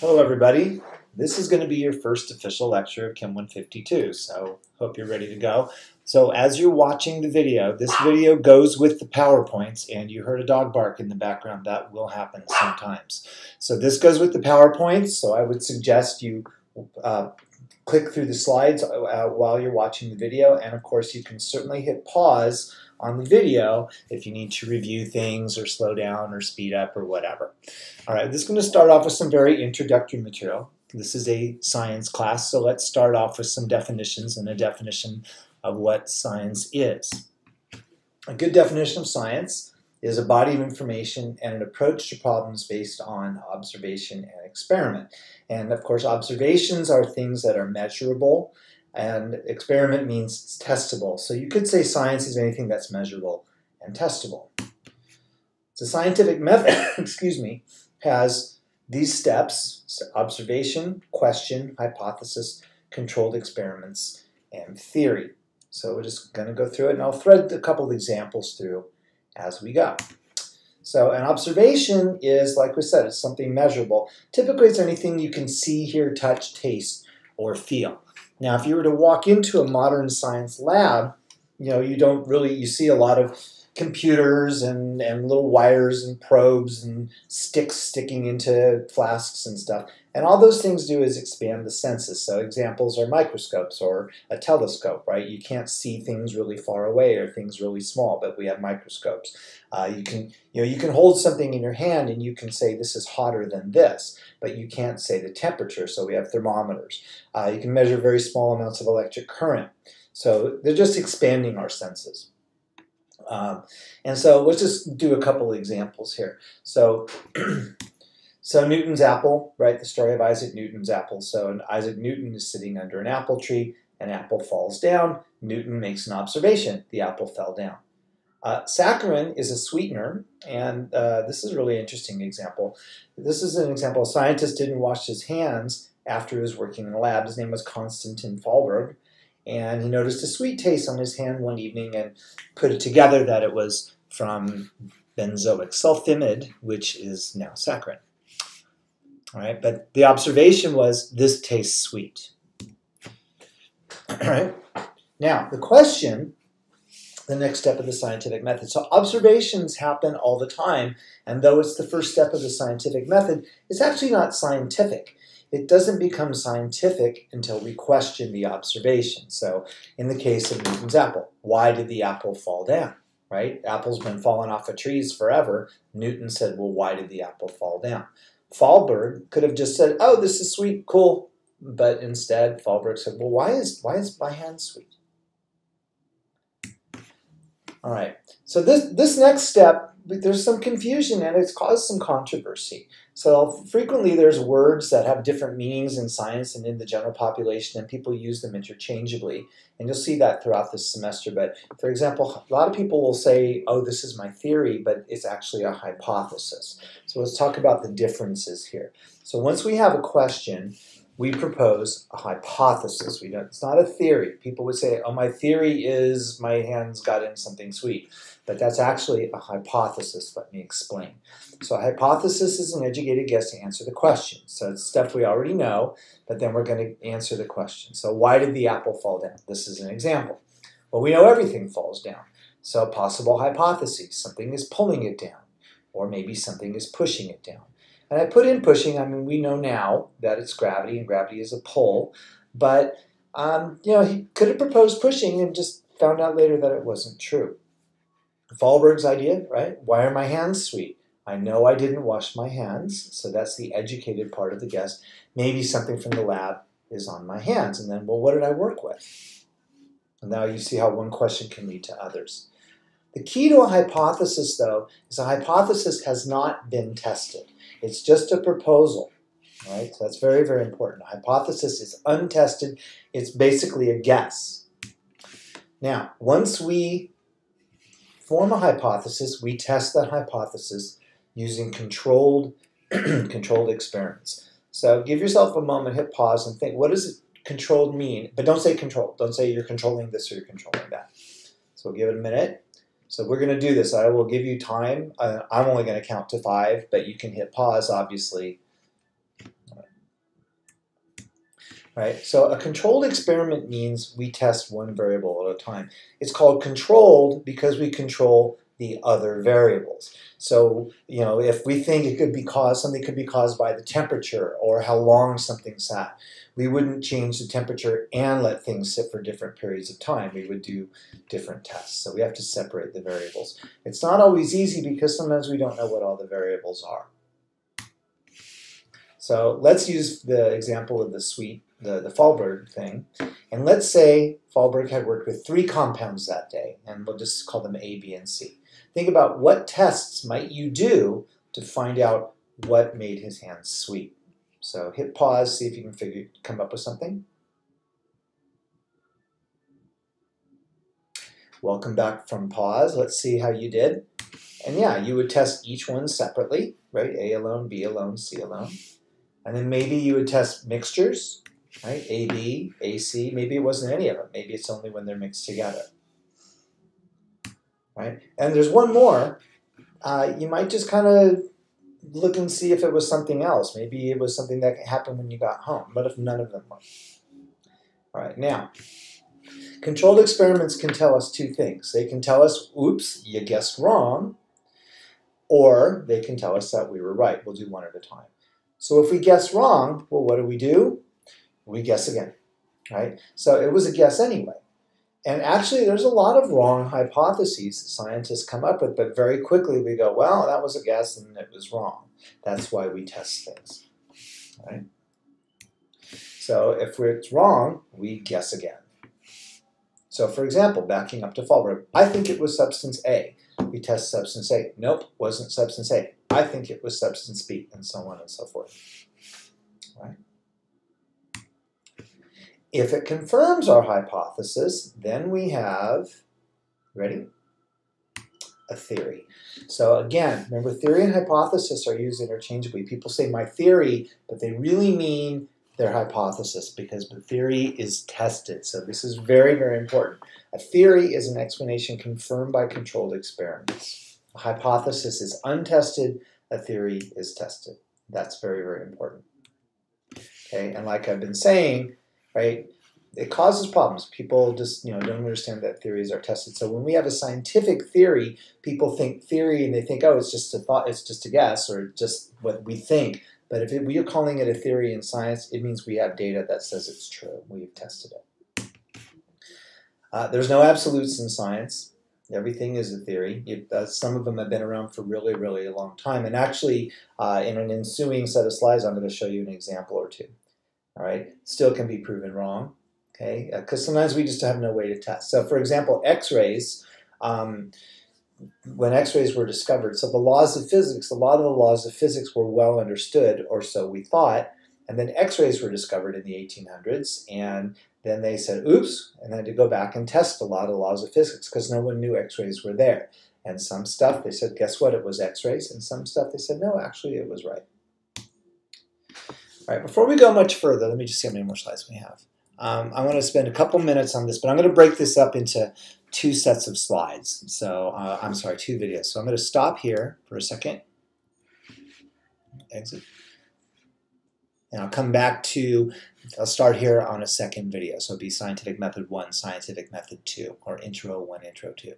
Hello, everybody. This is going to be your first official lecture of Chem 152, so hope you're ready to go. So as you're watching the video, this video goes with the PowerPoints, and you heard a dog bark in the background. That will happen sometimes. So this goes with the PowerPoints, so I would suggest you uh, click through the slides uh, while you're watching the video, and of course you can certainly hit pause on the video if you need to review things or slow down or speed up or whatever. All right, this is going to start off with some very introductory material. This is a science class, so let's start off with some definitions and a definition of what science is. A good definition of science is a body of information and an approach to problems based on observation and experiment. And of course, observations are things that are measurable and experiment means it's testable. So you could say science is anything that's measurable and testable. The scientific method, excuse me, has these steps, so observation, question, hypothesis, controlled experiments, and theory. So we're just going to go through it, and I'll thread a couple of examples through as we go. So an observation is, like we said, it's something measurable. Typically, it's anything you can see, hear, touch, taste, or feel. Now, if you were to walk into a modern science lab, you know, you don't really, you see a lot of computers and, and little wires and probes and sticks sticking into flasks and stuff. And all those things do is expand the senses. So examples are microscopes or a telescope, right? You can't see things really far away or things really small, but we have microscopes. Uh, you can, you know, you can hold something in your hand and you can say this is hotter than this, but you can't say the temperature. So we have thermometers. Uh, you can measure very small amounts of electric current. So they're just expanding our senses. Um, and so let's just do a couple examples here. So, so Newton's apple, right? The story of Isaac Newton's apple. So Isaac Newton is sitting under an apple tree. An apple falls down. Newton makes an observation. The apple fell down. Uh, saccharin is a sweetener, and uh, this is a really interesting example. This is an example. A scientist didn't wash his hands after he was working in the lab. His name was Konstantin Fahlberg and he noticed a sweet taste on his hand one evening and put it together that it was from benzoic sulfimide, which is now saccharin. All right, but the observation was this tastes sweet. All right. Now, the question, the next step of the scientific method. So observations happen all the time, and though it's the first step of the scientific method, it's actually not scientific it doesn't become scientific until we question the observation. So in the case of Newton's apple, why did the apple fall down? Right? Apple's been falling off of trees forever. Newton said, well, why did the apple fall down? Fahlberg could have just said, oh, this is sweet, cool. But instead, Fahlberg said, well, why is, why is my hand sweet? All right, so this, this next step, there's some confusion and it's caused some controversy. So frequently there's words that have different meanings in science and in the general population and people use them interchangeably. And you'll see that throughout this semester. But for example, a lot of people will say, oh, this is my theory, but it's actually a hypothesis. So let's talk about the differences here. So once we have a question, we propose a hypothesis. We don't, it's not a theory. People would say, oh, my theory is my hands got in something sweet. But that's actually a hypothesis. Let me explain. So a hypothesis is an educated guess to answer the question. So it's stuff we already know, but then we're going to answer the question. So why did the apple fall down? This is an example. Well, we know everything falls down. So possible hypotheses, something is pulling it down, or maybe something is pushing it down. And I put in pushing, I mean, we know now that it's gravity, and gravity is a pull, but, um, you know, he could have proposed pushing and just found out later that it wasn't true. Fahlberg's idea, right? Why are my hands sweet? I know I didn't wash my hands, so that's the educated part of the guess. Maybe something from the lab is on my hands. And then, well, what did I work with? And now you see how one question can lead to others. The key to a hypothesis, though, is a hypothesis has not been tested. It's just a proposal, right? So that's very, very important. A hypothesis is untested. It's basically a guess. Now, once we form a hypothesis, we test that hypothesis using controlled, controlled experiments. So give yourself a moment, hit pause, and think, what does controlled mean? But don't say controlled. Don't say you're controlling this or you're controlling that. So give it a minute. So we're going to do this. I will give you time. Uh, I'm only going to count to five, but you can hit pause, obviously. Right. So a controlled experiment means we test one variable at a time. It's called controlled because we control the other variables. So, you know, if we think it could be caused, something could be caused by the temperature or how long something sat, we wouldn't change the temperature and let things sit for different periods of time. We would do different tests. So we have to separate the variables. It's not always easy because sometimes we don't know what all the variables are. So let's use the example of the sweet, the, the Fahlberg thing. And let's say Fahlberg had worked with three compounds that day, and we'll just call them A, B, and C. Think about what tests might you do to find out what made his hands sweet. So hit pause, see if you can figure come up with something. Welcome back from pause. Let's see how you did. And yeah, you would test each one separately, right? A alone, B alone, C alone. And then maybe you would test mixtures, right? AB, AC. Maybe it wasn't any of them. Maybe it's only when they're mixed together right? And there's one more. Uh, you might just kind of look and see if it was something else. Maybe it was something that happened when you got home. But if none of them were? All right, now, controlled experiments can tell us two things. They can tell us, oops, you guessed wrong, or they can tell us that we were right. We'll do one at a time. So if we guess wrong, well, what do we do? We guess again, right? So it was a guess anyway. And actually, there's a lot of wrong hypotheses that scientists come up with, but very quickly we go, well, that was a guess and it was wrong. That's why we test things. Right? So if we're it's wrong, we guess again. So for example, backing up to Fahlberg, I think it was substance A. We test substance A. Nope, wasn't substance A. I think it was substance B, and so on and so forth. Right? If it confirms our hypothesis, then we have, ready? A theory. So again, remember theory and hypothesis are used interchangeably. People say my theory, but they really mean their hypothesis because the theory is tested. So this is very, very important. A theory is an explanation confirmed by controlled experiments. A hypothesis is untested, a theory is tested. That's very, very important. Okay, and like I've been saying, right? It causes problems. People just you know don't understand that theories are tested. So when we have a scientific theory, people think theory and they think, oh, it's just a thought, it's just a guess, or just what we think. But if we are calling it a theory in science, it means we have data that says it's true. We've tested it. Uh, there's no absolutes in science. Everything is a theory. Uh, some of them have been around for really, really a long time. And actually, uh, in an ensuing set of slides, I'm going to show you an example or two all right, still can be proven wrong, okay? Because uh, sometimes we just have no way to test. So for example, x-rays, um, when x-rays were discovered, so the laws of physics, a lot of the laws of physics were well understood, or so we thought, and then x-rays were discovered in the 1800s, and then they said, oops, and had to go back and test a lot of laws of physics because no one knew x-rays were there. And some stuff, they said, guess what, it was x-rays, and some stuff they said, no, actually it was right. All right, before we go much further, let me just see how many more slides we have. Um, I want to spend a couple minutes on this, but I'm going to break this up into two sets of slides. So uh, I'm sorry, two videos. So I'm going to stop here for a second. Exit. And I'll come back to, I'll start here on a second video. So it'll be scientific method one, scientific method two, or intro one, intro two.